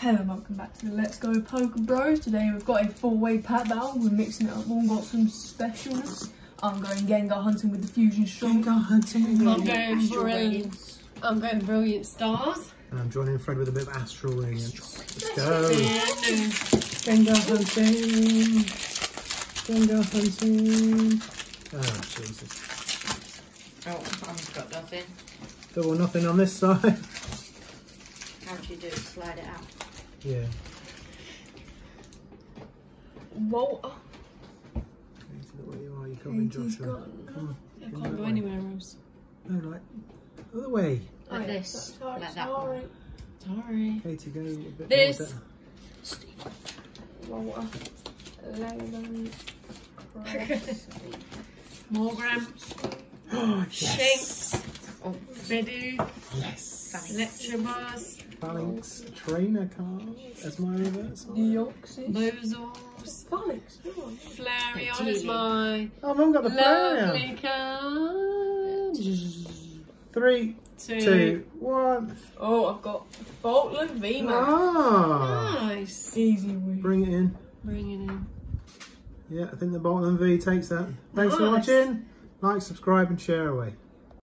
Hello and welcome back to the Let's Go Poké Bros. Today we've got a four-way pack battle. We're mixing it up. We've got some specialness. I'm going Gengar hunting with the Fusion Strike. Gengar hunting. I'm going brilliant. I'm going brilliant stars. And I'm joining Fred with a bit of astral radiance. Let's go. Gengar hunting. Gengar hunting. Oh, Jesus. Oh, I've got nothing. There Double nothing on this side. How do you do it? Slide it out. Yeah. Walter. Look uh, where you are. You come in, He's Joshua. gone. Come on. I can't that go way. anywhere else. No, like, other way. Like Right, this, that's alright, like that sorry. Sorry. Katie, go a bit This. Uh, more Walter. Lemon. Cross. Morgramps, down. Oh, yes. Shanks, Oh, Bedu, Yes. Electabuzz, Phalanx trainer car as my reverse. Deoxys. Bozos, Phoenix. Come on. Flareon is my Oh, Mum got the player. lovely card. Three, Two. two, one. Oh, I've got Boltund VMAX. Ah. Nice. Easy win. Bring it in. Bring it in. Yeah, I think the Boltund V takes that. Thanks for watching. Like, subscribe and share away.